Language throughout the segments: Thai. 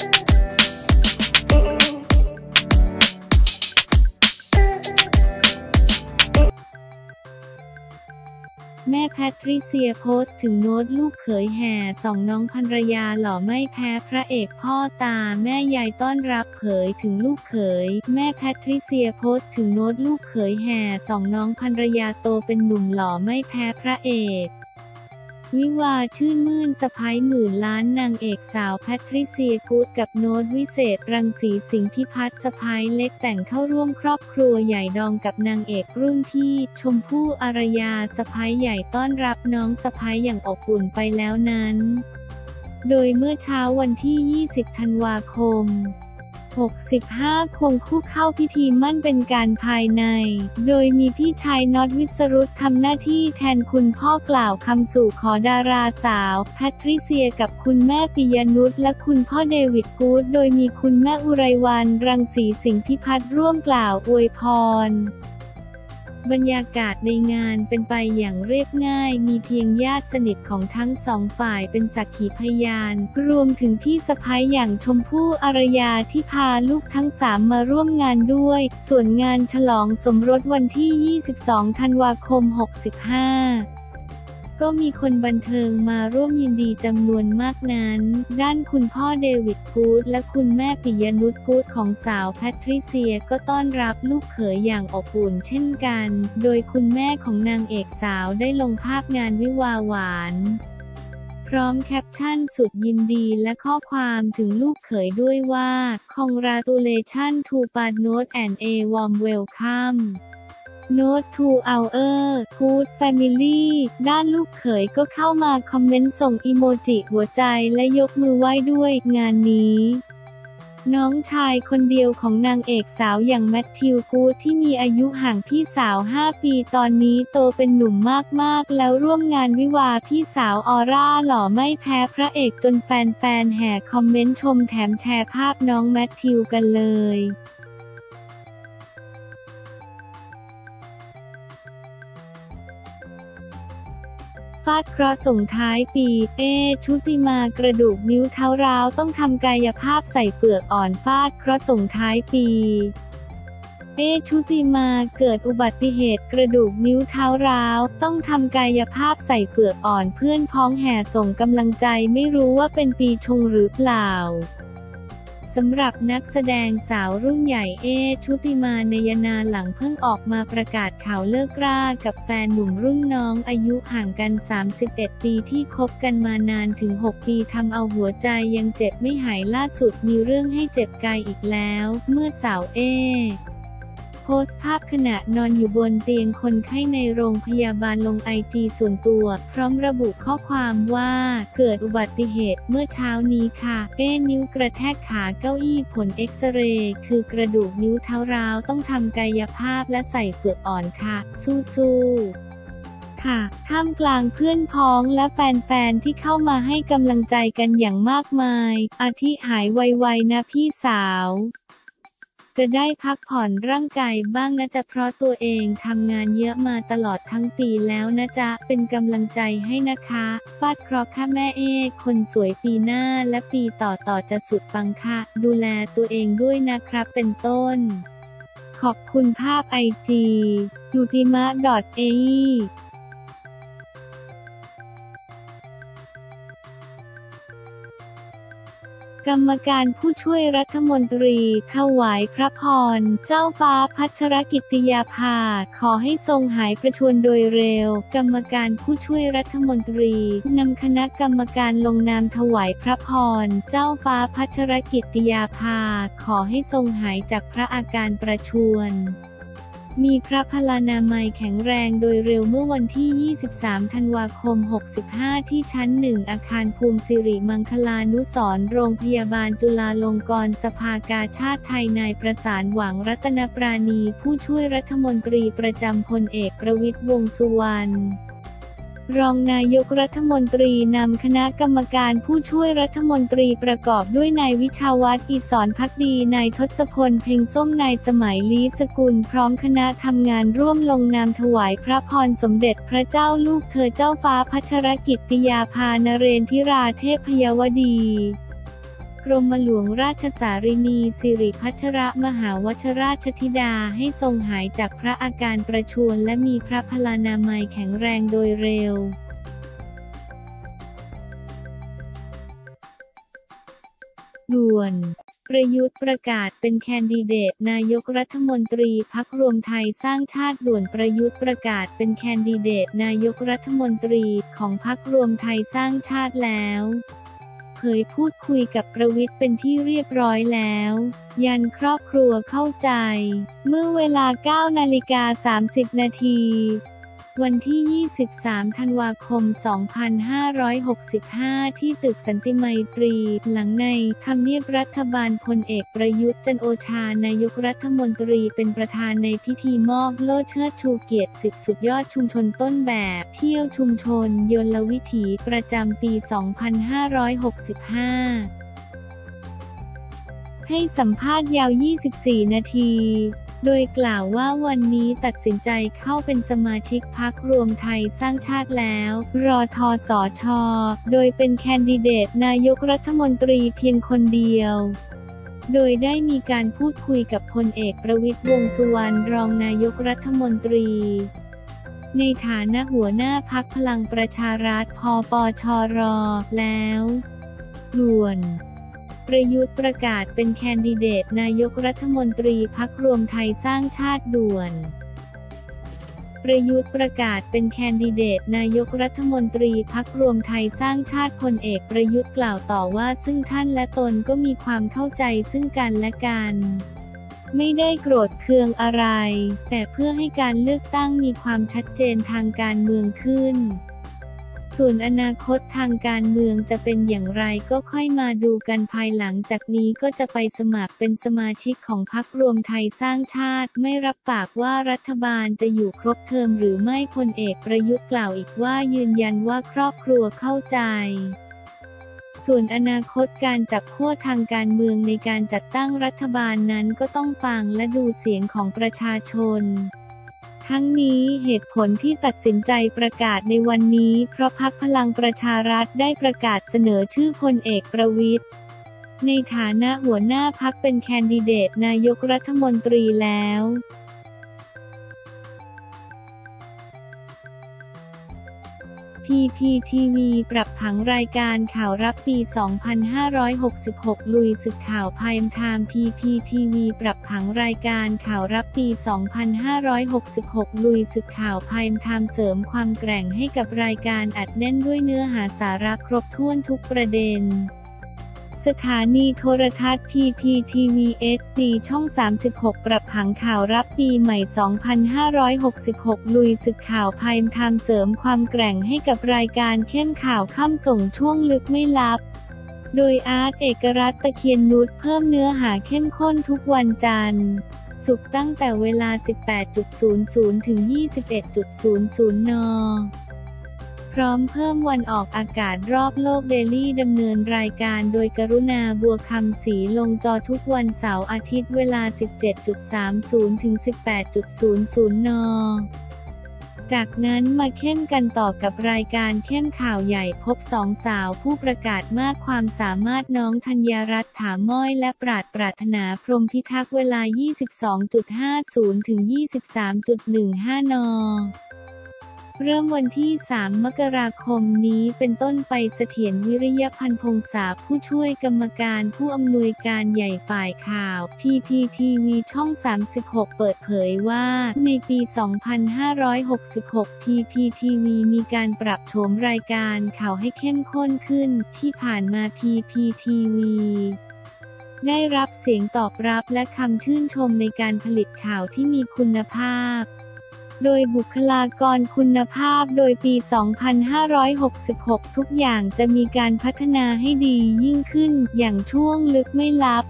แม่แพทริเซียโพสต์ถึงโน้ตลูกเขยแห่สองน้องภรรยาหล่อไม่แพ้พระเอกพ่อตาแม่ยายต้อนรับเผยถึงลูกเขย แม่แพทริเซียโพสต์ถึงโน้ตลูกเขยแห่สองน้องภรรยาโตเป็นหนุ่มหล่อไม่แพ้พระเอก วิวาชื่นมื่นสะพ้ายหมื่นล้านนางเอกสาวแพทริเซียกูดกับโน้ตวิเศษรังสีสิงห์พิพัฒน์สะพ้ายเล็กแต่งเข้าร่วมครอบครัวใหญ่ดองกับนางเอกรุ่นพี่ชมพู่อารยาสะพ้ายใหญ่ต้อนรับน้องสะพ้ายอย่างอบอุ่นไปแล้วนั้น โดยเมื่อเช้าวันที่ 20 ธันวาคม 65 คงคู่เข้าพิธีมั่นเป็นการภายใน โดยมีพี่ชายน็อตวิสรุตทำหน้าที่แทนคุณพ่อกล่าวคำสู่ขอดาราสาว แพทริเซียกับคุณแม่ปิยนุชและคุณพ่อเดวิดกูด โดยมีคุณแม่อุไรวัน รังสีสิงห์พิพัฒน์ร่วมกล่าวอวยพร บรรยากาศในงานเป็นไปอย่างเรียบง่าย มีเพียงญาติสนิทของทั้งสองฝ่ายเป็นสักขีพยาน รวมถึงพี่สะพ้ายอย่างชมพู่อารยาที่พาลูกทั้งสามมาร่วมงานด้วย ส่วนงานฉลองสมรสวันที่ 22 ธันวาคม 65 ก็มีคนบันเทิงมาร่วมยินดีจำนวนมากนั้น ด้านคุณพ่อเดวิดกูดและคุณแม่ปิยนุชกูดของสาวแพทริเซียก็ต้อนรับลูกเขยอย่างอบอุ่นเช่นกัน โดยคุณแม่ของนางเอกสาวได้ลงภาพงานวิวาหวานพร้อมแคปชั่นสุดยินดีและข้อความถึงลูกเขยด้วยว่า Congratulations to Padnot and a warm welcome Note to our good family ด้านลูกเขยก็เข้ามาคอมเมนต์ส่งอีโมจิหัวใจและยกมือไหว้ด้วยงานนี้น้องชายคนเดียวของนางเอกสาวอย่างแมทธิวกูดที่มีอายุห่างพี่สาว 5 ปีตอนนี้โตเป็นหนุ่มมากๆ แล้วร่วมงานวิวาพี่สาวออร่าหล่อไม่แพ้พระเอกจนแฟนๆแห่คอมเมนต์ชมแถมแชร์ภาพน้องแมทธิวกันเลย ฟาดเคราะห์ส่งท้ายปี เอ ชุติมากระดูกนิ้วเท้าร้าวต้องทำกายภาพใส่เปลือกอ่อนฟาดเคราะห์ส่งท้ายปีเอชุติมาเกิดอุบัติเหตุกระดูกนิ้วเท้าร้าว ต้องทำกายภาพใส่เปลือกอ่อนเพื่อนพ้องแห่ส่งกำลังใจไม่รู้ว่าเป็นปีชงหรือเปล่า สำหรับนักแสดงสาวรุ่นใหญ่เอชุติมานยนาหลังเพิ่งออกมาประกาศข่าวเลิกรากับแฟนหนุ่มรุ่นน้องอายุห่างกัน 31 ปีที่คบกันมานานถึง 6 ปีทำเอาหัวใจยังเจ็บไม่หายล่าสุดมีเรื่องให้เจ็บกายอีกแล้ว เมื่อสาวเอ สต์ภาพขณะนอนอยู่บนเตียงคนไข้ในโรงพยาบาลลงไอจีส่วนตัว พร้อมระบุข้อความว่าเกิดอุบัติเหตุเมื่อเช้านี้ค่ะเอ้นิ้วกระแทกขาเก้าอี้ผลเอ็กซเรย์คือกระดูกนิ้วเท้าร้าวต้องทำกายภาพและใส่เปลือกอ่อนค่ะ สู้ๆค่ะท่ามกลางเพื่อนพ้องและแฟนๆ ที่เข้ามาให้กำลังใจกันอย่างมากมาย อาทิหายไวๆนะพี่สาว จะได้พักผ่อนร่างกายบ้างนะจ๊ะเพราะตัวเองทำงานเยอะมาตลอดทั้งปีแล้วนะจ๊ะ เป็นกำลังใจให้นะคะฟาดเคราะห์ค่ะแม่เอกคนสวยปีหน้าและปีต่อต่อจะสุดปังค่ะ ดูแลตัวเองด้วยนะครับเป็นต้น ขอบคุณภาพไอจียูติมะ .a กรรมการผู้ช่วยรัฐมนตรี ถวายพระพร เจ้าฟ้าพัชรกิติยาภา ขอให้ทรงหายประชวรโดยเร็ว กรรมการผู้ช่วยรัฐมนตรี นำคณะกรรมการลงนามถวายพระพร เจ้าฟ้าพัชรกิติยาภา ขอให้ทรงหายจากพระอาการประชวร มีพระพลานามัยแข็งแรงโดยเร็วเมื่อวันที่ 23 ธันวาคม 65 ที่ชั้น 1 อาคารภูมิสิริมังคลานุสรโรงพยาบาลจุฬาลงกรณ์สภากาชาติไทยนายประสานหวังรัตนปราณี ผู้ช่วยรัฐมนตรีประจำพลเอกประวิทย์วงษ์สุวรรณ รองนายกรัฐมนตรีนำคณะกรรมการผู้ช่วยรัฐมนตรีประกอบด้วยนายวิชาวัฒน์อิศรพักดี นายทศพล เพ็งส้ม นายสมัยลีสกุล พร้อมคณะทำงานร่วมลงนามถวายพระพรสมเด็จพระเจ้าลูกเธอเจ้าฟ้าพัชรกิตติยาภานเรนทิราเทพยวดี กรมหลวงราชสารินีสิริพัชรมหาวชราชธิดาให้ทรงหายจากพระอาการประชวรและมีพระพลานามัยแข็งแรงโดยเร็วด่วน ประยุทธ์ประกาศเป็นแคนดิเดต นายกรัฐมนตรีพักรวมไทยสร้างชาติด่วนประยุทธ์ประกาศเป็นแคนดิเดต นายกรัฐมนตรีของพักรวมไทยสร้างชาติแล้ว เผยพูดคุยกับประวิทย์เป็นที่เรียบร้อยแล้ว ยันครอบครัวเข้าใจ เมื่อเวลา 9 นาฬิกา 30 นาที วันที่ 23 ธันวาคม 2565 ที่ตึกสันติไมตรี หลังในทำเนียบรัฐบาลพลเอกประยุทธ์จันโอชานายกรัฐมนตรีเป็นประธานในพิธีมอบโล่เชิดชูเกียรติสิบสุดยอดชุมชนต้นแบบ เที่ยวชุมชนยนลวิถีประจำปี 2565 ให้สัมภาษณ์ยาว 24 นาที โดยกล่าวว่าวันนี้ตัดสินใจเข้าเป็นสมาชิกพักรวมไทยสร้างชาติแล้ว รอทอสอชอโดยเป็นแคนดิเดตนายกรัฐมนตรีเพียงคนเดียวโดยได้มีการพูดคุยกับพลเอกประวิตยวงสุวรรณรองนายกรัฐมนตรี ในฐานะหัวหน้าพักพลังประชารัฐพอปชรอแล้วด่วน ประยุทธ์ประกาศเป็นแคนดิเดตนายกรัฐมนตรีพักรวมไทยสร้างชาติด่วนประยุทธ์ประกาศเป็นแคนดิเดตนายกรัฐมนตรีพักรวมไทยสร้างชาติพลเอกประยุทธ์กล่าวต่อว่าซึ่งท่านและตนก็มีความเข้าใจซึ่งกันและกัน ไม่ได้โกรธเคืองอะไร แต่เพื่อให้การเลือกตั้งมีความชัดเจนทางการเมืองขึ้น ส่วนอนาคตทางการเมืองจะเป็นอย่างไรก็ค่อยมาดูกันภายหลังจากนี้ก็จะไปสมัครเป็นสมาชิกของพรรครวมไทยสร้างชาติ ไม่รับปากว่ารัฐบาลจะอยู่ครบเทอมหรือไม่พลเอกประยุทธ์กล่าวอีกว่ายืนยันว่าครอบครัวเข้าใจส่วนอนาคตการจับขั้วทางการเมืองในการจัดตั้งรัฐบาลนั้นก็ต้องฟังและดูเสียงของประชาชน ทั้งนี้เหตุผลที่ตัดสินใจประกาศในวันนี้ เพราะพักพลังประชารัฐได้ประกาศเสนอชื่อพลเอกประวิทย์ในฐานะหัวหน้าพักเป็นแคนดิเดตนายกรัฐมนตรีแล้ว PPTV ปรับผังรายการข่าวรับปี 2566 ลุยศึกข่าวพายมไทม์ PPTV ปรับผังรายการข่าวรับปี 2566 ลุยศึกข่าวพายมไทม์เสริมความแกร่งให้กับรายการอัดแน่นด้วยเนื้อหาสาระครบถ้วนทุกประเด็น สถานีโทรทัศน์ PPTV HD ช่อง 36 ปรับผังข่าวรับปีใหม่ 2566 ลุยศึกข่าว prime time เสริมความแกร่งให้กับรายการเข้มข่าวค่ำส่งช่วงลึกไม่ลับ โดยอาร์ตเอกรัฐ ตะเคียนนุชเพิ่มเนื้อหาเข้มข้นทุกวันจันทร์ศุกร์ตั้งแต่เวลา 18.00 ถึง 21.00 น พร้อมเพิ่มวันออกอากาศรอบโลก Daily ดำเนินรายการโดยกรุณาบัวคำศรีลงจอทุกวันเสาร์อาทิตย์เวลา 17.30 ถึง 18.00 น จากนั้นมาเข้มกันต่อกับรายการเข้มข่าวใหญ่พบสองสาวผู้ประกาศมากความสามารถน้องธัญรัตน์ถาม้อยและปราดปรารถนาพรมพิทักษ์เวลา 22.50 ถึง 23.15 น เริ่มวันที่ 3 มกราคมนี้เป็นต้นไปเสถียรวิริยพันธ์พงษาผู้ช่วยกรรมการผู้อำนวยการใหญ่ฝ่ายข่าว PPTV ช่อง 36 เปิดเผยว่า ในปี 2566 PPTV มีการปรับโฉมรายการข่าวให้เข้มข้นขึ้น ที่ผ่านมา PPTV ได้รับเสียงตอบรับและคำชื่นชมในการผลิตข่าวที่มีคุณภาพ โดยบุคลากรคุณภาพโดยปี 2566 ทุกอย่างจะมีการพัฒนาให้ดียิ่งขึ้นอย่างช่วงลึกไม่ลับ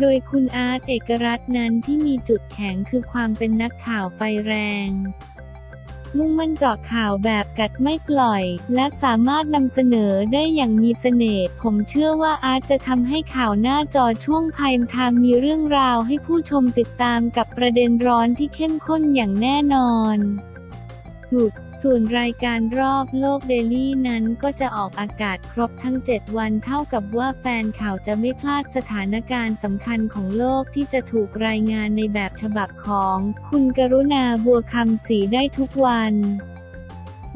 โดยคุณอาร์ตเอกรัตน์นั้นที่มีจุดแข็งคือความเป็นนักข่าวไฟแรง มุ่งมั่นเจาะข่าวแบบกัดไม่ปล่อย และสามารถนำเสนอได้อย่างมีเสน่ห์ ผมเชื่อว่าอาจจะทำให้ข่าวหน้าจอช่วงพายมไทม์มีเรื่องราวให้ผู้ชมติดตามกับประเด็นร้อนที่เข้มข้นอย่างแน่นอน หยุด ส่วนรายการรอบโลกเดลี่นั้นก็จะออกอากาศครบทั้ง 7 วันเท่ากับว่าแฟนข่าวจะไม่พลาดสถานการณ์สำคัญของโลกที่จะถูกรายงานในแบบฉบับของ คุณกรุณาบัวคำศรีได้ทุกวัน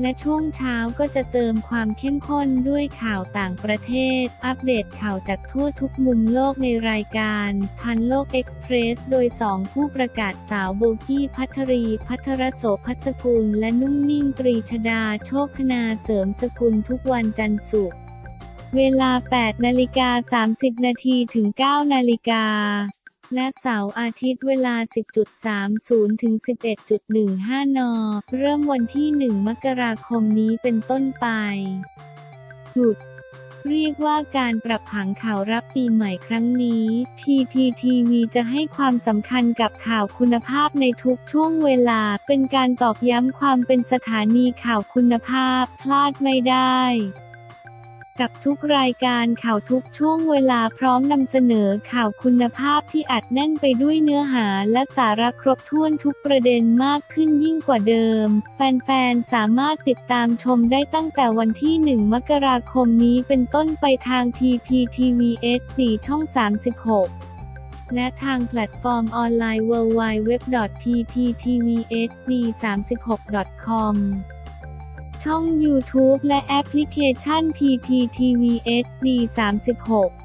และช่วงเช้าก็จะเติมความเข้มข้นด้วยข่าวต่างประเทศ อัปเดตข่าวจากทั่วทุกมุมโลกในรายการพันโลกเอ็กซ์เพรส โดยสองผู้ประกาศสาวโบกี้พัทรี พัทรโสพัสกุล และนุ่มนิ่งตรีชดาโชคคนาเสริมสกุลทุกวันจันทร์ศุกร์เวลา 8 นาฬิกา 30 นาทีถึง 9 นาฬิกา และเสาร์อาทิตย์เวลา 10.30 ถึง 11.15 น เริ่มวันที่ 1 มกราคมนี้เป็นต้นไปจุดเรียกว่าการปรับผังข่าวรับปีใหม่ครั้งนี้ PPTV จะให้ความสำคัญกับข่าวคุณภาพในทุกช่วงเวลา เป็นการตอกย้ำความเป็นสถานีข่าวคุณภาพ พลาดไม่ได้ กับทุกรายการข่าวทุกช่วงเวลาพร้อมนำเสนอข่าวคุณภาพที่อัดแน่นไปด้วยเนื้อหาและสาระครบถ้วนทุกประเด็นมากขึ้นยิ่งกว่าเดิม แฟนๆ สามารถติดตามชมได้ตั้งแต่วันที่ 1 มกราคมนี้เป็นต้นไปทาง PPTV HD ช่อง 36และทางแพลตฟอร์มออนไลน์ www.pptvhd36.com ช่อง YouTube และแอปพลิเคชัน PPTV HD 36